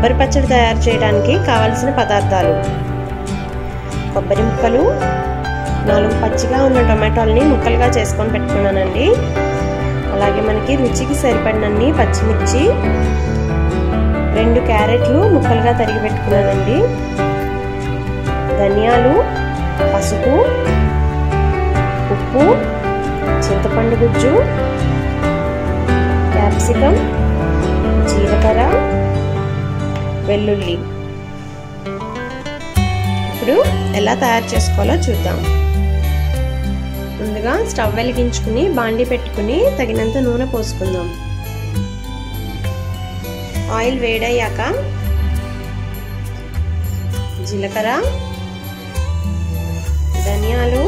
కొబ్బరి పచ్చడి తయారు చేయడానికి కావలసిన పదార్థాలు. కొబ్బరి ముక్కలు నాలుగు పచ్చిగా ఉన్న టొమాటోల్ని ముక్కలుగా చేసుకొని పెట్టుకున్నానండి. అలాగే మనకి రుచికి సరిపడినన్ని పచ్చిమిర్చి రెండు క్యారెట్లు ముక్కలుగా తరిగి పెట్టుకున్నానండి. ధనియాలు పసుపు ఉప్పు చింతపండు గుజ్జు క్యాప్సికం జీలకర్ర వెల్లుల్లి. ఇప్పుడు ఎలా తయారు చేసుకోవాలో చూద్దాం. ముందుగా స్టవ్ వెలిగించుకుని బాండి పెట్టుకుని తగినంత నూనె పోసుకుందాం. ఆయిల్ వేడయ్యాక జీలకర్ర ధనియాలు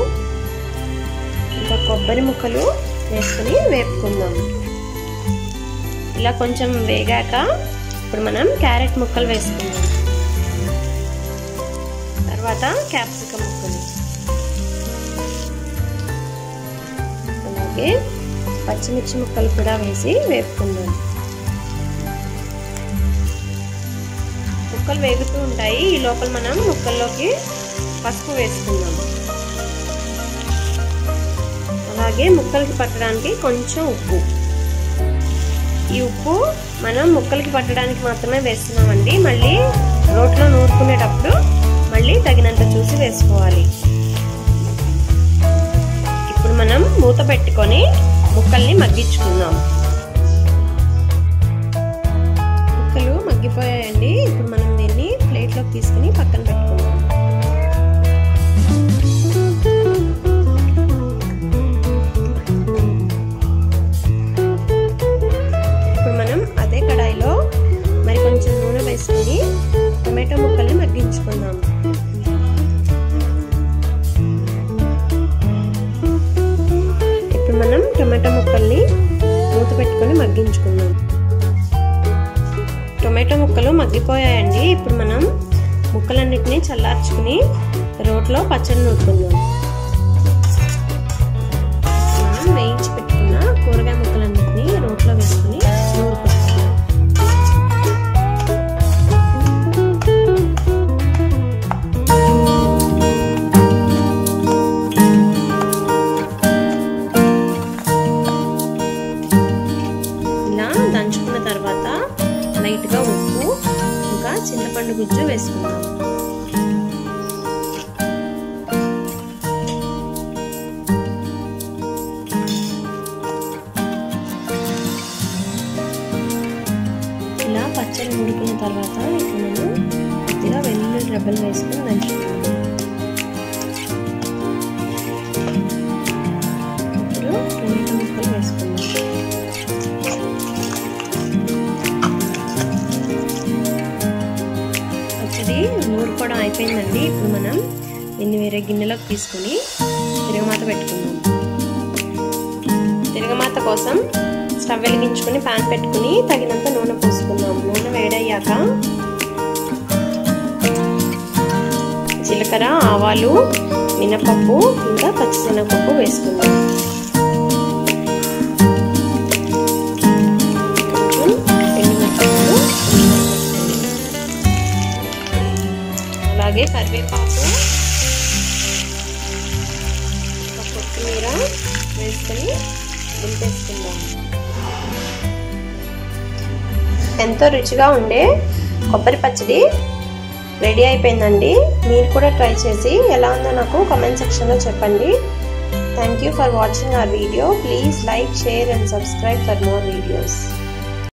ఇంకా కొబ్బరి ముక్కలు వేసుకుని వేపుకుందాం. ఇలా కొంచెం వేగాక ఇప్పుడు మనం క్యారెట్ ముక్కలు వేసుకుందాం. తర్వాత క్యాప్సికం ముక్కలు. అలాగే పచ్చిమిర్చి ముక్కలు కూడా వేసి వేపుకుందాం. ముక్కలు వేగుతూ ఉంటాయి. ఈ లోపల మనం ముక్కల్లోకి పసుపు వేసుకుందాం. అలాగే ముక్కలకి పట్టడానికి కొంచెం ఉప్పు. ఈ ఉప్పు మనం ముక్కలకి పట్టడానికి మాత్రమే వేస్తున్నామండి. మళ్ళీ రోట్లో నూరుకునేటప్పుడు మళ్ళీ తగినంత చూసి వేసుకోవాలి. ఇప్పుడు మనం మూత పెట్టుకొని ముక్కల్ని మగ్గించుకుందాం. ముక్కలు మగ్గిపోయాయండి. ఇప్పుడు మనం దీన్ని ప్లేట్లోకి తీసుకుని పక్కన పెట్టుకుందాం. పెట్టుకొని మగ్గించుకుందాం. టొమాటో ముక్కలు మగ్గిపోయాయండి. ఇప్పుడు మనం ముక్కలన్నిటిని చల్లార్చుకుని రోట్లో పచ్చడి నూరుకుందాం. మనం వేయించి పెట్టుకున్న కూరగాయ ముక్కలు లైట్గా ఉప్పు ఇంకా చింతపండు గుజ్జు వేసుకుందాం. ఇలా పచ్చడి ఉడికిన తర్వాత ఇప్పుడు మనం కొద్దిగా వెల్లుల్లి రెబ్బలు వేసుకుని దంచుకుందాం. పచ్చడి నూరుకోవడం అయిపోయిందండి. ఇప్పుడు మనం దీన్ని వేరే గిన్నెలోకి తీసుకుని తిరగమాత పెట్టుకుందాం. తిరగమాత కోసం స్టవ్ వెలిగించుకుని పాన్ పెట్టుకుని తగినంత నూనె పోసుకుందాం. నూనె వేడయ్యాక జీలకర్ర ఆవాలు మినపప్పు ఇంకా పచ్చిశనగపప్పు వేసుకుందాం. అలాగే కరివేపాకు కొత్తిమీర వేసుకొని దింపేసుకుందాం. ఎంతో రుచిగా ఉండే కొబ్బరి పచ్చడి రెడీ అయిపోయిందండి. మీరు కూడా ట్రై చేసి ఎలా ఉందో నాకు కామెంట్ సెక్షన్లో చెప్పండి. Thank you for watching our video please like share and subscribe for more videos